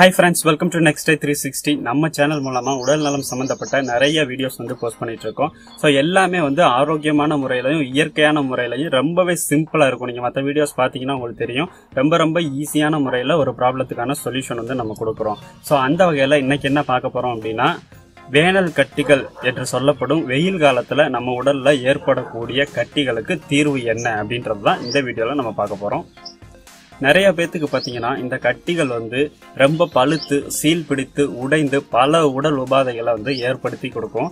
Hi friends welcome to next day three sixty நம்ம channel மூலமாக உடல் நலம் சம்மந்தப்பட்ட நிறைய வீடியோஸ் வந்து போஸ்ட் பண்ணிட்டு இருக்கோம் ஸோ எல்லாமே வந்து ஆரோக்கியமான முறையிலையும் இயற்கையான முறையிலையும் ரொம்பவே சிம்பிளாக இருக்கும். நீங்கள் மற்ற வீடியோஸ் பார்த்தீங்கன்னா உங்களுக்கு தெரியும். ரொம்ப ரொம்ப ஈஸியான முறையில் ஒரு ப்ராப்ளத்துக்கான சொல்யூஷன் வந்து நம்ம கொடுக்குறோம். ஸோ அந்த வகையில் இன்னைக்கு என்ன பார்க்க போகிறோம் அப்படின்னா வேனல் கட்டிகள் என்று சொல்லப்படும் வெயில் காலத்தில் நம்ம உடலில் ஏற்படக்கூடிய கட்டிகளுக்கு தீர்வு என்ன அப்படின்றது தான் இந்த வீடியோவில் நம்ம பார்க்க போகிறோம் நிறைய பேத்துக்கு பார்த்தீங்கன்னா இந்த கட்டிகள் வந்து ரொம்ப பழுத்து சீல் பிடித்து உடைந்து பல உடல் உபாதைகளை வந்து ஏற்படுத்தி கொடுக்கும்.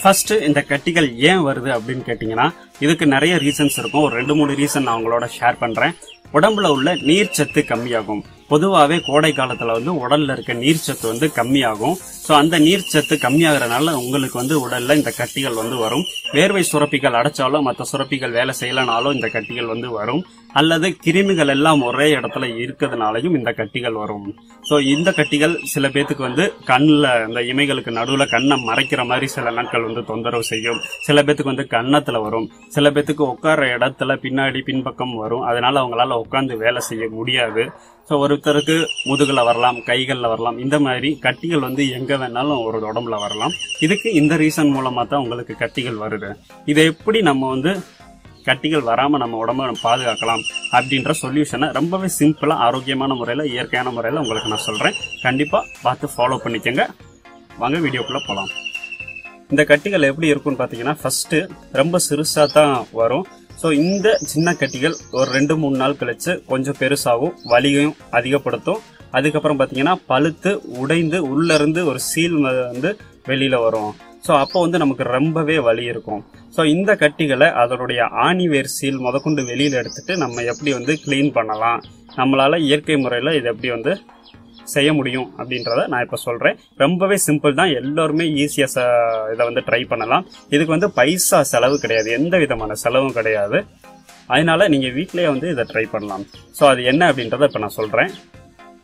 ஃபர்ஸ்ட் இந்த கட்டிகள் ஏன் வருது அப்படின்னு கேட்டிங்கன்னா இதுக்கு நிறைய ரீசன்ஸ் இருக்கும். ஒரு ரெண்டு மூணு ரீசன் நான் உங்களோட ஷேர் பண்ணுறேன் உடம்புல உள்ள நீர்ச்சத்து கம்மியாகும். பொதுவாகவே கோடை காலத்தில் வந்து உடலில் இருக்க நீர்ச்சத்து வந்து கம்மியாகும். ஸோ அந்த நீர்ச்சத்து கம்மியாகிறனால உங்களுக்கு வந்து உடலில் இந்த கட்டிகள் வந்து வரும். வேர்வை சுரப்பிகள் அடைச்சாலும் மற்ற சுரப்பிகள் வேலை செய்யலனாலும் இந்த கட்டிகள் வந்து வரும். அல்லது கிருமிகள் எல்லாம் ஒரே இடத்துல இருக்கிறதுனாலையும் இந்த கட்டிகள் வரும். ஸோ இந்த கட்டிகள் சில பேத்துக்கு வந்து கண்ணில் இந்த இமைகளுக்கு நடுவில் கண்ணை மறைக்கிற மாதிரி சில நாட்கள் வந்து தொந்தரவு செய்யும். சில பேத்துக்கு வந்து கன்னத்தில் வரும். சில பேத்துக்கு உட்கார இடத்துல பின்னாடி பின்பக்கம் வரும். அதனால அவங்களால உட்காந்து வேலை செய்ய முடியாது. ஸோ ஒருத்தருக்கு முதுகில் வரலாம் கைகளில் வரலாம் இந்த மாதிரி கட்டிகள் வந்து எங்கே வேணாலும் ஒரு உடம்புல வரலாம். இதுக்கு இந்த ரீசன் மூலமாக தான் உங்களுக்கு கட்டிகள் வருது. இதை எப்படி நம்ம வந்து கட்டிகள் வராமல் நம்ம உடம்ப பாதுகாக்கலாம் அப்படின்ற சொல்யூஷனை ரொம்பவே சிம்பிளாக ஆரோக்கியமான முறையில் இயற்கையான முறையில் உங்களுக்கு நான் சொல்கிறேன் கண்டிப்பாக பார்த்து ஃபாலோ பண்ணிக்கோங்க. வாங்க வீடியோக்குள்ளே போகலாம் இந்த கட்டிகள் எப்படி இருக்கும்னு பார்த்தீங்கன்னா ஃபஸ்ட்டு ரொம்ப சிறுசாக தான் வரும். ஸோ இந்த சின்ன கட்டிகள் ஒரு ரெண்டு மூணு நாள் கழிச்சு கொஞ்சம் பெருசாகும் வலியும் அதிகப்படுத்தும். அதுக்கப்புறம் பார்த்தீங்கன்னா பழுத்து உடைந்து உள்ளேருந்து ஒரு சீல் வந்து வெளியில் வரும். ஸோ அப்போ வந்து நமக்கு ரொம்பவே வலி இருக்கும். ஸோ இந்த கட்டிகளை அதனுடைய ஆணிவேர் சீல் முதற்கொண்டு வெளியில் எடுத்துட்டு நம்ம எப்படி வந்து க்ளீன் பண்ணலாம்? நம்மளால் இயற்கை முறையில் இதை எப்படி வந்து செய்ய முடியும் அப்படின்றத நான் இப்போ சொல்கிறேன் ரொம்பவே சிம்பிள் தான். எல்லோருமே ஈஸியாக இதை வந்து ட்ரை பண்ணலாம். இதுக்கு வந்து பைசா செலவு கிடையாது. எந்த விதமான செலவும் கிடையாது. அதனால நீங்கள் வீட்டிலேயே வந்து இதை ட்ரை பண்ணலாம். ஸோ அது என்ன அப்படின்றத இப்போ நான் சொல்கிறேன்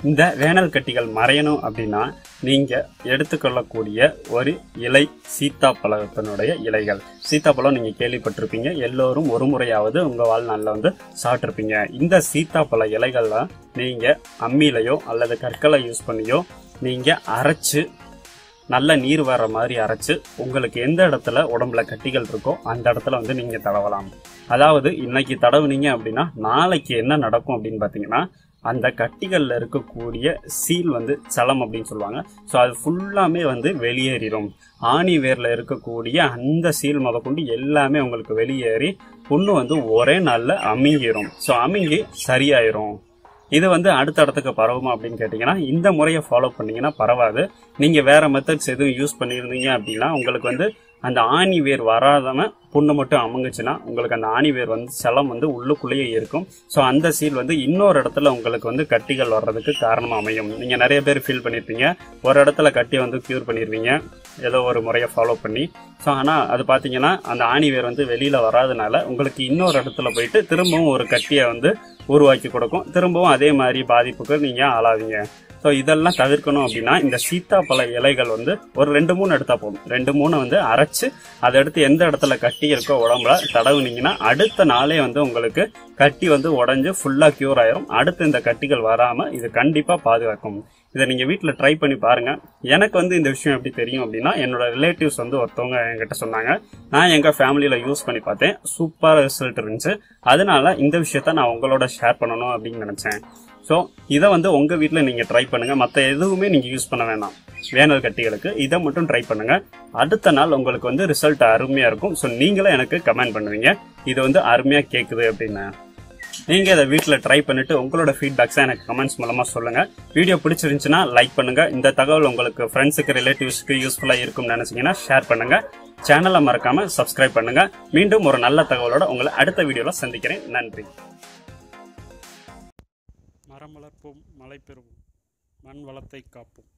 இந்த வேனல் கட்டிகள் மறையணும் அப்படின்னா நீங்கள் எடுத்துக்கொள்ளக்கூடிய ஒரு இலை சீத்தாப்பழத்தினுடைய இலைகள். சீத்தாப்பழம் நீங்கள் கேள்விப்பட்டிருப்பீங்க. எல்லோரும் ஒரு முறையாவது உங்கள் வாழ்நாளில் வந்து சாப்பிட்ருப்பீங்க இந்த சீத்தாப்பழ இலைகள்லாம் நீங்கள் அம்மியிலையோ அல்லது கற்களை யூஸ் பண்ணியோ நீங்கள் அரைச்சு நல்ல நீர் வர்ற மாதிரி அரைச்சு உங்களுக்கு எந்த இடத்துல உடம்புல கட்டிகள் இருக்கோ அந்த இடத்துல வந்து நீங்கள் தடவலாம். அதாவது இன்னைக்கு தடவுனீங்க அப்படின்னா நாளைக்கு என்ன நடக்கும் அப்படின்னு பார்த்தீங்கன்னா அந்த கட்டிகளில் இருக்கக்கூடிய சீல் வந்து சலம் அப்படின்னு சொல்லுவாங்க. ஸோ அது ஃபுல்லாமே வந்து வெளியேறிடும் ஆணி வேரில் இருக்கக்கூடிய அந்த சீல் முதற்கொண்டு எல்லாமே உங்களுக்கு வெளியேறி புண்ணு வந்து ஒரே நாளில் அமுங்கிடும் ஸோ அமுங்கி சரியாயிரும். இது வந்து அடுத்த இடத்துக்கு பரவுமா அப்படின்னு கேட்டிங்கன்னா இந்த முறையை ஃபாலோ பண்ணீங்கன்னா பரவாது. நீங்கள் வேறு மெத்தட்ஸ் எதுவும் யூஸ் பண்ணியிருந்தீங்க அப்படின்னா உங்களுக்கு வந்து அந்த ஆணி வேர் வராதவன் புண்ணு மட்டும் அமுங்குச்சுன்னா உங்களுக்கு அந்த ஆணி வேர் வந்து செலம் வந்து உள்ளுக்குள்ளேயே இருக்கும். ஸோ அந்த சீல் வந்து இன்னொரு இடத்துல உங்களுக்கு வந்து கட்டிகள் வர்றதுக்கு காரணம் அமையும். நீங்கள் நிறைய பேர் ஃபீல் பண்ணியிருப்பீங்க ஒரு இடத்துல கட்டி வந்து க்யூர் பண்ணிடுவீங்க ஏதோ ஒரு முறையை ஃபாலோ பண்ணி. ஸோ ஆனால் அது பார்த்தீங்கன்னா அந்த ஆணி வேர் வந்து வெளியில் வராதனால உங்களுக்கு இன்னொரு இடத்துல போயிட்டு திரும்பவும் ஒரு கட்டியை வந்து உருவாக்கி கொடுக்கும். திரும்பவும் அதே மாதிரி பாதிப்புக்கு நீங்கள் ஆளாவீங்க. ஸோ இதெல்லாம் தவிர்க்கணும் அப்படின்னா இந்த சீத்தாப்பழ இலைகள் வந்து ஒரு ரெண்டு மூணு எடுத்தா போதும். ரெண்டு மூணு வந்து அரைச்சு அதை எடுத்து எந்த இடத்துல கட்டி இருக்கோ உடம்புல தடவுனீங்கன்னா அடுத்த நாளே வந்து உங்களுக்கு கட்டி வந்து உடஞ்சு ஃபுல்லாக க்யூர் ஆயிரும். அடுத்து இந்த கட்டிகள் வராமல் இது கண்டிப்பாக பாதுகாக்கும். இதை நீங்கள் வீட்டில் ட்ரை பண்ணி பாருங்கள் எனக்கு வந்து இந்த விஷயம் எப்படி தெரியும் அப்படின்னா என்னோட ரிலேட்டிவ்ஸ் வந்து ஒருத்தவங்க என்கிட்ட சொன்னாங்க. நான் எங்கள் ஃபேமிலியில் யூஸ் பண்ணி பார்த்தேன். சூப்பராக ரிசல்ட் இருந்துச்சு. அதனால இந்த விஷயத்த நான் உங்களோட ஷேர் பண்ணணும் அப்படின்னு நினச்சேன். ஸோ இதை வந்து உங்கள் வீட்டில் நீங்கள் ட்ரை பண்ணுங்கள் மற்ற எதுவுமே நீங்கள் யூஸ் பண்ண வேணாம். வேனல் கட்டிகளுக்கு. இதை மட்டும் ட்ரை பண்ணுங்கள் அடுத்த நாள் உங்களுக்கு வந்து ரிசல்ட் அருமையாக இருக்கும். ஸோ நீங்களும் எனக்கு கமெண்ட் பண்ணுவீங்க. இது வந்து அருமையாக கேட்குது அப்படின்னு. நீங்கள் இதை வீட்டில் ட்ரை பண்ணிவிட்டு உங்களோட ஃபீட்பேக்ஸை எனக்கு கமெண்ட்ஸ் மூலமாக சொல்லுங்கள் வீடியோ பிடிச்சிருந்துச்சுன்னா லைக் பண்ணுங்கள் இந்த தகவல் உங்களுக்கு ஃப்ரெண்ட்ஸுக்கு ரிலேட்டிவ்ஸ்க்கு யூஸ்ஃபுல்லாக இருக்கும்னு நினைச்சீங்கன்னா ஷேர் பண்ணுங்கள் சேனலை மறக்காமல் சப்ஸ்கிரைப் பண்ணுங்கள் மீண்டும் ஒரு நல்ல தகவலோட உங்களை அடுத்த வீடியோவில் சந்திக்கிறேன். நன்றி. மரம் வளர்ப்போம் மழை பெறுவோம் மண் வளத்தை காப்போம்.